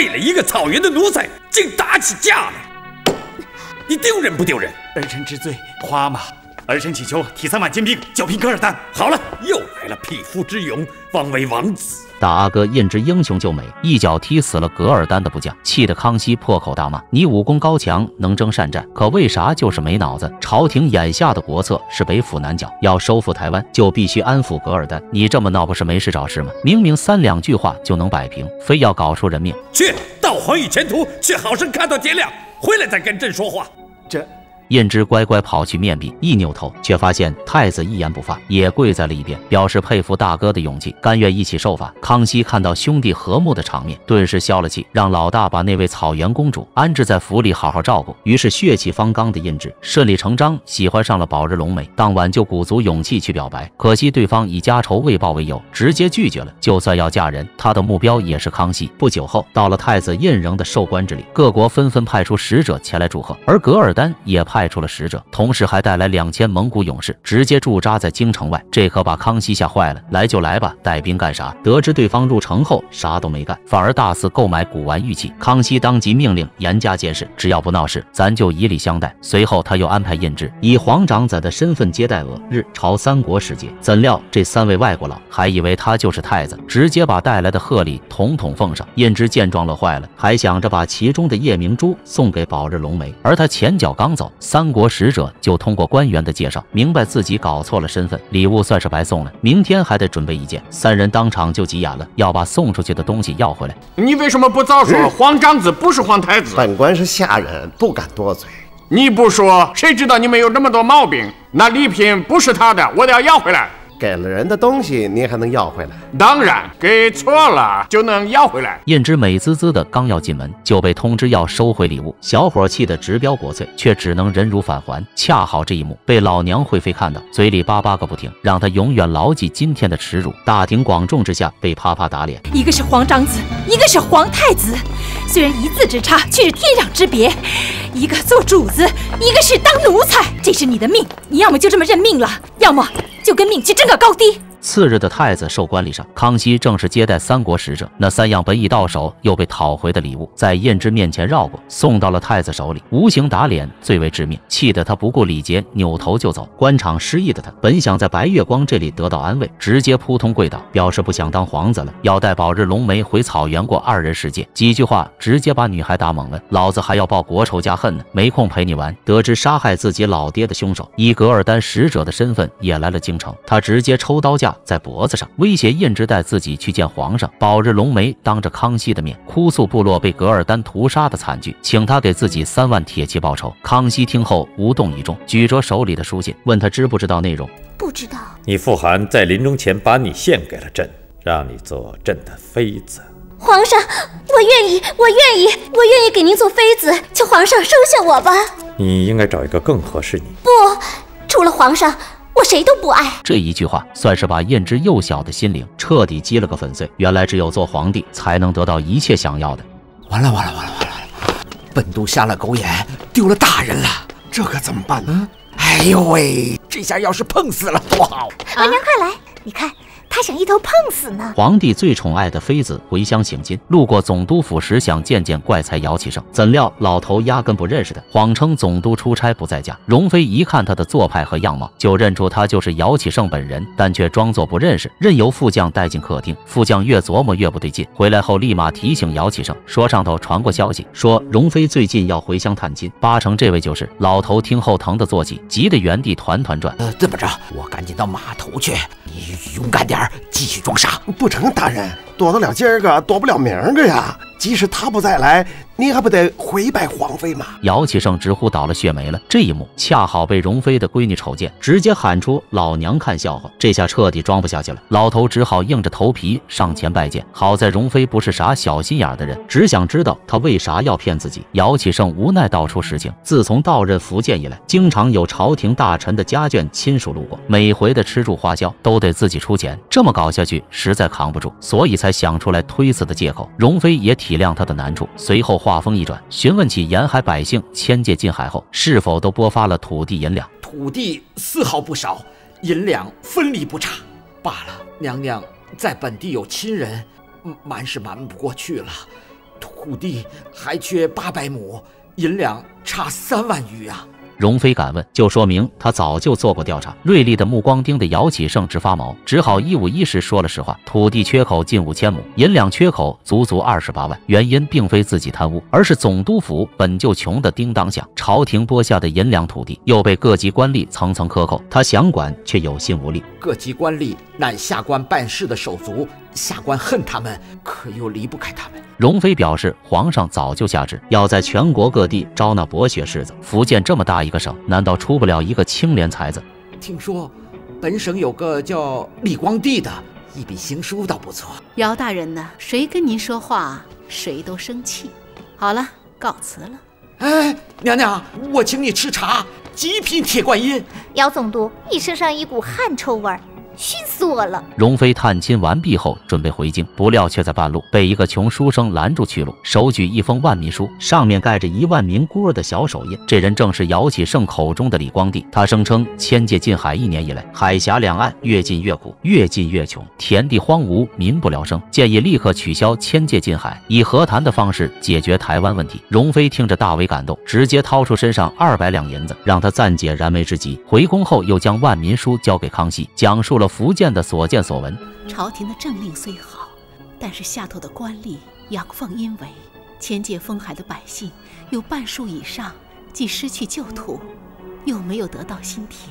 为了一个草原的奴才，竟打起架来，你丢人不丢人？儿臣知罪，花马。儿臣祈求提三万精兵，剿平噶尔丹。好了，又来了匹夫之勇，枉为王子。大阿哥印之英雄救美，一脚踢死了噶尔丹的部将，气得康熙破口大骂：“你武功高强，能征善战，可为啥就是没脑子？朝廷眼下的国策是北府南剿，要收复台湾，就必须安抚噶尔丹。你这么闹，不是没事找事吗？明明三两句话就能摆平，非要搞出人命。去，到皇与前途，去好生看到天亮，回来再跟朕说话。这。胤之乖乖跑去面壁，一扭头，却发现太子一言不发，也跪在了一边，表示佩服大哥的勇气，甘愿一起受罚。康熙看到兄弟和睦的场面，顿时消了气，让老大把那位草原公主安置在府里，好好照顾。于是血气方刚的胤之顺理成章喜欢上了宝日龙梅，当晚就鼓足勇气去表白，可惜对方以家仇未报为由，直接拒绝了。就算要嫁人，他的目标也是康熙。不久后，到了太子胤仍的授官之礼，各国纷纷派出使者前来祝贺，而噶尔丹也派。派出了使者，同时还带来两千蒙古勇士，直接驻扎在京城外。这可把康熙吓坏了。来就来吧，带兵干啥？得知对方入城后啥都没干，反而大肆购买古玩玉器。康熙当即命令严加监视，只要不闹事，咱就以礼相待。随后他又安排胤之以皇长子的身份接待俄日朝三国使节。怎料这三位外国佬还以为他就是太子，直接把带来的贺礼统统奉上。胤之见状乐坏了，还想着把其中的夜明珠送给宝日龙梅。而他前脚刚走。三国使者就通过官员的介绍，明白自己搞错了身份，礼物算是白送了，明天还得准备一件。三人当场就急眼了，要把送出去的东西要回来。你为什么不早说？皇长子不是皇太子。本官是下人，不敢多嘴。你不说，谁知道你们有那么多毛病？那礼品不是他的，我得要要回来。给了人的东西，您还能要回来？当然，给错了就能要回来。胤之美滋滋的刚要进门，就被通知要收回礼物，小伙气得直飙国粹，却只能忍辱返还。恰好这一幕被老娘惠妃看到，嘴里叭叭个不停，让他永远牢记今天的耻辱。大庭广众之下被啪啪打脸，一个是皇长子，一个是皇太子，虽然一字之差，却是天壤之别。一个做主子，一个是当奴才，这是你的命，你要么就这么认命了，要么。就跟命去争个高低。次日的太子寿官礼上，康熙正是接待三国使者，那三样本已到手又被讨回的礼物，在胤之面前绕过，送到了太子手里，无形打脸最为致命，气得他不顾礼节，扭头就走。官场失意的他，本想在白月光这里得到安慰，直接扑通跪倒，表示不想当皇子了，要带宝日龙梅回草原过二人世界。几句话直接把女孩打懵了，老子还要报国仇家恨呢，没空陪你玩。得知杀害自己老爹的凶手以噶尔丹使者的身份也来了京城，他直接抽刀架。在脖子上威胁胤之带自己去见皇上。宝日龙梅当着康熙的面哭诉部落被噶尔丹屠杀的惨剧，请他给自己三万铁骑报仇。康熙听后无动于衷，举着手里的书信问他知不知道内容。不知道。你父汗在临终前把你献给了朕，让你做朕的妃子。皇上，我愿意，我愿意，我愿意给您做妃子，求皇上收下我吧。你应该找一个更合适你。不，除了皇上。我谁都不爱，这一句话算是把燕之幼小的心灵彻底击了个粉碎。原来只有做皇帝才能得到一切想要的。完了完了完了完了！本都瞎了狗眼，丢了大人了，这可怎么办呢？哎呦喂，这下要是碰死了多好！额娘快来，你看。他想一头碰死呢。皇帝最宠爱的妃子回乡省亲，路过总督府时想见见怪才姚启胜，怎料老头压根不认识他，谎称总督出差不在家。容妃一看他的做派和样貌，就认出他就是姚启胜本人，但却装作不认识，任由副将带进客厅。副将越琢磨越不对劲，回来后立马提醒姚启胜说上头传过消息，说容妃最近要回乡探亲，八成这位就是。老头听后疼得坐起，急得原地团团转。呃，这么着，我赶紧到码头去，你勇敢点。继续装傻，不成，大人躲得了今儿个，躲不了明儿个呀。即使他不再来。你还不得回拜皇妃吗？姚启胜直呼倒了血霉了。这一幕恰好被容妃的闺女瞅见，直接喊出“老娘看笑话”。这下彻底装不下去了，老头只好硬着头皮上前拜见。好在容妃不是啥小心眼的人，只想知道他为啥要骗自己。姚启胜无奈道出实情：自从到任福建以来，经常有朝廷大臣的家眷亲属路过，每回的吃住花销都得自己出钱。这么搞下去实在扛不住，所以才想出来推辞的借口。容妃也体谅他的难处，随后话话锋一转，询问起沿海百姓迁界进海后是否都拨发了土地银两。土地丝毫不少，银两分厘不差。罢了，娘娘在本地有亲人，瞒是瞒不过去了。土地还缺八百亩，银两差三万余啊！容妃敢问，就说明他早就做过调查。锐利的目光盯得姚启胜直发毛，只好一五一十说了实话：土地缺口近五千亩，银两缺口足足二十八万。原因并非自己贪污，而是总督府本就穷得叮当响，朝廷拨下的银两土地又被各级官吏层层克扣，他想管却有心无力。各级官吏乃下官办事的手足，下官恨他们，可又离不开他们。容妃表示，皇上早就下旨，要在全国各地招纳博学士子。福建这么大一个省，难道出不了一个清廉才子？听说，本省有个叫李光地的，一笔行书倒不错。姚大人呢？谁跟您说话，谁都生气。好了，告辞了。哎，娘娘，我请你吃茶，极品铁观音。姚总督，你身上一股汗臭味儿。熏死我了！容妃探亲完毕后，准备回京，不料却在半路被一个穷书生拦住去路，手举一封万民书，上面盖着一万名孤儿的小手印。这人正是姚启圣口中的李光地。他声称，迁界禁海一年以来，海峡两岸越近越苦，越近越穷，田地荒芜，民不聊生，建议立刻取消迁界禁海，以和谈的方式解决台湾问题。容妃听着大为感动，直接掏 出身上二百两银子，让他暂解燃眉之急。回宫后，又将万民书交给康熙，讲述了。福建的所见所闻，朝廷的政令虽好，但是下头的官吏阳奉阴违，迁界封海的百姓有半数以上既失去旧土，又没有得到新田，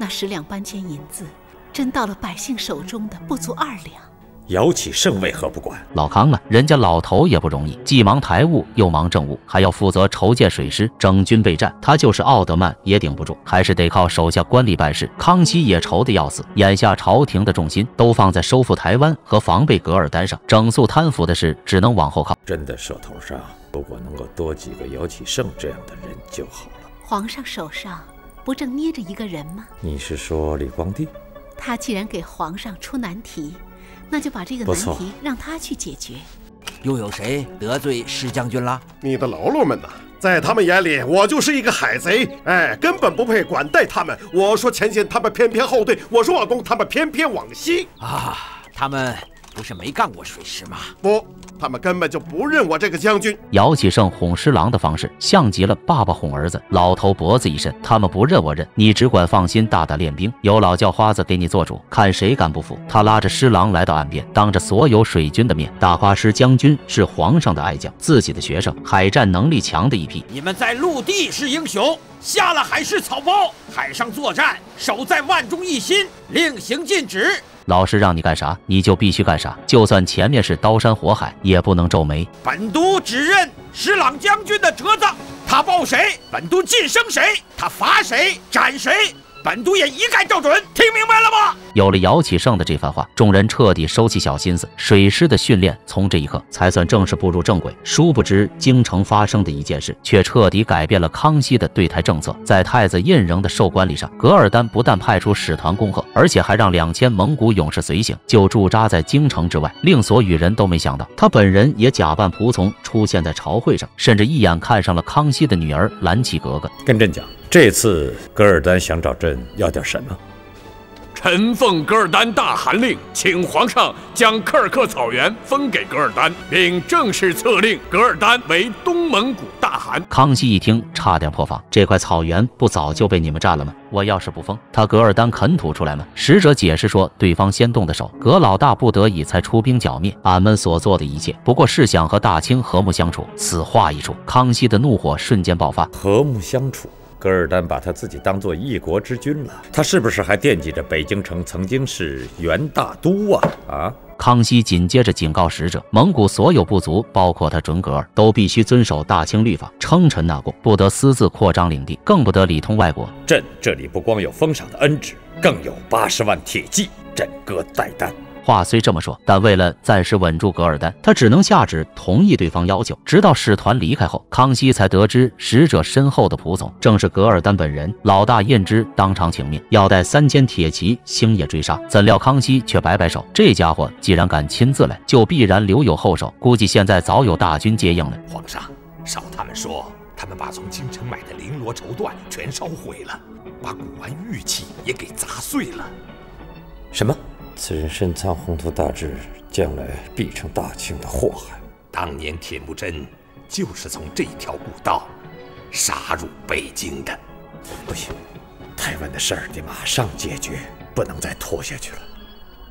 那十两搬迁银子，真到了百姓手中的不足二两。姚启圣为何不管老康啊？人家老头也不容易，既忙台务又忙政务，还要负责筹建水师、整军备战。他就是奥德曼也顶不住，还是得靠手下官吏办事。康熙也愁得要死，眼下朝廷的重心都放在收复台湾和防备噶尔丹上，整肃贪腐的事只能往后靠。朕的手头上如果能够多几个姚启圣这样的人就好了。皇上手上不正捏着一个人吗？你是说李光地？他既然给皇上出难题。那就把这个难题让他去解决。又有谁得罪施将军了？你的喽啰们呐，在他们眼里，我就是一个海贼，哎，根本不配管带他们。我说前进，他们偏偏后退；我说往东，他们偏偏往西。啊，他们。不是没干过水师吗？不，他们根本就不认我这个将军。姚启胜哄狮郎的方式，像极了爸爸哄儿子。老头脖子一伸，他们不认我认，你只管放心，大胆练兵，有老叫花子给你做主，看谁敢不服。他拉着狮郎来到岸边，当着所有水军的面，大夸狮将军是皇上的爱将，自己的学生，海战能力强的一批。你们在陆地是英雄，下了海是草包，海上作战，守在万众一心，令行禁止。老师让你干啥，你就必须干啥，就算前面是刀山火海，也不能皱眉。本都只认施琅将军的折子，他报谁，本都晋升谁；他罚谁，斩谁。本都也一概照准，听明白了吗？有了姚启胜的这番话，众人彻底收起小心思，水师的训练从这一刻才算正式步入正轨。殊不知，京城发生的一件事，却彻底改变了康熙的对台政策。在太子胤禛的授官礼上，噶尔丹不但派出使团恭贺，而且还让两千蒙古勇士随行，就驻扎在京城之外。令所有人都没想到，他本人也假扮仆从出现在朝会上，甚至一眼看上了康熙的女儿蓝旗格格。跟朕讲。这次噶尔丹想找朕要点什么？臣奉噶尔丹大汗令，请皇上将科尔克草原封给噶尔丹，并正式册令噶尔丹为东蒙古大汗。康熙一听，差点破防：这块草原不早就被你们占了吗？我要是不封，他噶尔丹肯吐出来吗？使者解释说，对方先动的手，葛老大不得已才出兵剿灭。俺们所做的一切，不过是想和大清和睦相处。此话一出，康熙的怒火瞬间爆发：和睦相处。噶尔丹把他自己当做一国之君了，他是不是还惦记着北京城曾经是元大都啊？啊！康熙紧接着警告使者，蒙古所有部族，包括他准噶尔，都必须遵守大清律法，称臣纳贡，不得私自扩张领地，更不得里通外国。朕这里不光有封赏的恩旨，更有八十万铁骑，朕哥代丹。话虽这么说，但为了暂时稳住噶尔丹，他只能下旨同意对方要求。直到使团离开后，康熙才得知使者身后的仆从正是噶尔丹本人。老大胤之当场请命，要带三千铁骑星夜追杀。怎料康熙却摆摆手，这家伙既然敢亲自来，就必然留有后手。估计现在早有大军接应了。皇上，少他们说，他们把从京城买的绫罗绸缎全烧毁了，把古玩玉器也给砸碎了。什么？此人深藏宏图大志，将来必成大清的祸害。当年铁木真就是从这条古道杀入北京的。不行，台湾的事儿得马上解决，不能再拖下去了。